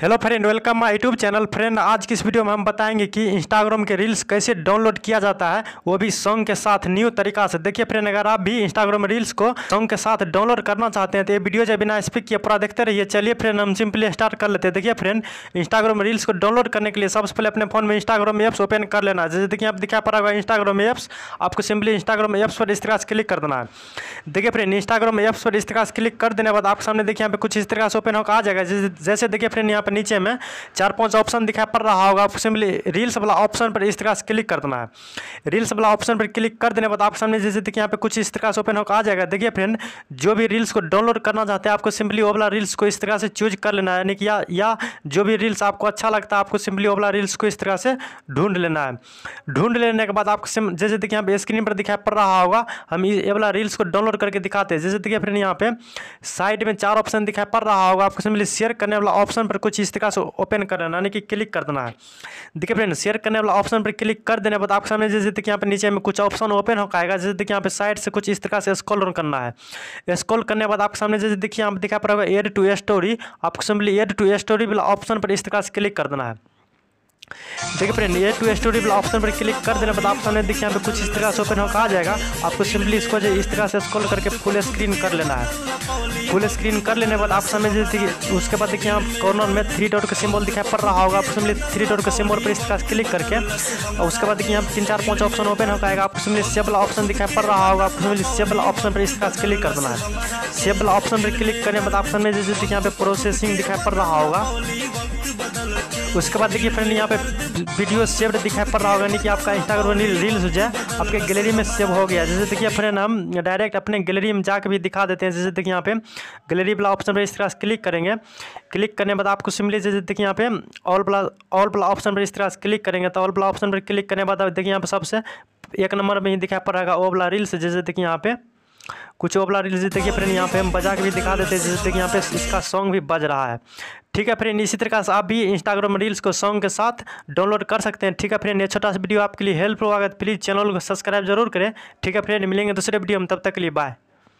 Hello friend welcome my YouTube channel friend आज की इस वीडियो में हम बताएँगे कि इंस्टाग्राम के रील्स कैसे डाउनलोड किया जाता है, वो भी सॉन्ग के साथ न्यू तरीका से। देखिए फ्रेंड अगर आप भी इंस्टाग्राम रील्स को सॉन्ग के साथ डाउनलोड करना चाहते हैं तो ये वीडियो जो बिना स्पिक किए पूरा देखते रहिए। चलिए फ्रेंड हम सिंपली स्टार्ट कर लेते हैं। देखिए फ्रेंड इंस्टाग्राम रील्स को डाउनलोड करने के लिए सबसे पहले अपने फ़ोन में इंस्टाग्राम एप्स ओपन कर लेना जैसे देखिए आप दिखा पड़ा होगा इंस्टाग्राम एप्स आपको सिंपली इंस्टाग्राम एप्स पर इस तरह से क्लिक कर देना है। देखिए फ्रेंड इंस्टाग्राम एप्स पर इस तरह से क्लिक कर देने बाद आपके सामने देखिए यहाँ पे कुछ इस तरह से ओपन होकर आ जाएगा। जैसे देखिए फ्रेंड यहाँ पर नीचे में चार पाँच ऑप्शन दिखाई पड़ रहा होगा। सिंपली रील्स वाला ऑप्शन पर इस तरह से क्लिक कर देना है। रील्स वाला ऑप्शन पर क्लिक कर देने के बाद आपके सामने जैसे देखिए यहाँ पे कुछ इस तरह से ओपन होकर आ जाएगा। देखिए फ्रेंड जो भी रील्स को डाउनलोड करना चाहते हैं आपको सिंपली वाला रील्स को इस तरह से चूज़ कर लेना है। यानी कि या, या जो भी रील्स आपको अच्छा लगता है आपको सिंपली वाला रील्स को इस तरह से ढूंढ लेना है। ढूंढ लेने के बाद आपको जैसे देखिए यहाँ पे स्क्रीन पर दिखाई पड़ रहा होगा। हम ये वाला रील्स को डाउनलोड करके दिखाते हैं। जैसे देखिए फ्रेंड यहाँ पे साइड में चार ऑप्शन दिखाई पड़ रहा होगा। आपको सिंपली शेयर करने वाला ऑप्शन पर कुछ इस तरीका से ओपन कर देना यानी कि क्लिक कर देना। है देखिए फ्रेंड शेयर करने वाला ऑप्शन पर क्लिक कर देने बाद आपके सामने जैसे देखिए यहाँ पे नीचे में कुछ ऑप्शन ओपन हो पाएगा जैसे देखिए यहाँ पे साइड से कुछ इस तरह से स्क्रॉल करना है। स्क्रॉल करने बाद आपके सामने जैसे देखिए यहाँ पे दिखा पड़ेगा एड टू स्टोरी आपको सिंपली एड टू स्टोरी वाला ऑप्शन पर इस तरह से क्लिक कर देना है। देखिए फ्रेंड ये टू स्टोरी वाला ऑप्शन पर क्लिक कर देने बाद आप सामने देखिए यहाँ पे कुछ इस तरह से ओपन होकर आ जाएगा। आपको सिंपली इसको जो इस तरह से स्क्रॉल करके फुल स्क्रीन कर लेना है। फुल स्क्रीन कर लेने के बाद आप सामने जैसे उसके बाद देखिए यहाँ कॉर्नर में थ्री डॉट का सिंबल दिखाई पड़ रहा होगा। आपको सिंपली थ्री डॉट का सिंबल पर इस तरह से क्लिक करके, और उसके बाद देखिए यहाँ तीन, चार, पाँच ऑप्शन ओपन होकर आएगा आपको सिंपली सेब वाला ऑप्शन दिखाई पड़ रहा होगा। आपको सिंपली सेब वाला ऑप्शन पर इस तरह से क्लिक कर देना है। सेब वाला ऑप्शन पर क्लिक करने के बाद आप जैसे देखिए यहाँ पे प्रोसेसिंग दिखाई पड़ रहा होगा। उसके बाद देखिए फ्रेंड यहाँ पे वीडियो सेव दिखाई पड़ रहा होगा, यानी कि आपका इंस्टाग्राम रील्स जो है आपके गैलरी में सेव हो गया। जैसे देखिए फ्रेंड हम डायरेक्ट अपने गैलरी में जाकर भी दिखा देते हैं। जैसे देखिए, यहाँ पे गैलरी वाला ऑप्शन पर इस तरह से क्लिक करेंगे। क्लिक करने के बाद आपको सिंपली जैसे देखिए, यहाँ पे ऑल वाला ऑल वाला ऑप्शन पर इस तरह से क्लिक करेंगे। तो ऑल वाला ऑप्शन पर क्लिक करने के बाद, देखिए, यहाँ पे सबसे एक नंबर में ही दिखाई पड़ रहा होगा ओ वाला रील्स। जैसे देखिए, यहाँ पे कुछ ओबला रिलीज़ देखिए फ्रेंड यहाँ पे हम बजा के भी दिखा देते हैं, जैसे कि यहाँ पे इसका सॉन्ग भी बज रहा है। ठीक है फ्रेंड इसी तरीके से आप भी इंस्टाग्राम रील्स को सॉन्ग के साथ डाउनलोड कर सकते हैं। ठीक है फ्रेंड ये छोटा सा वीडियो आपके लिए हेल्प होगा। प्लीज़ चैनल को सब्सक्राइब ज़रूर करें। ठीक है फ्रेंड मिलेंगे दूसरे वीडियो में, तब तक के लिए बाय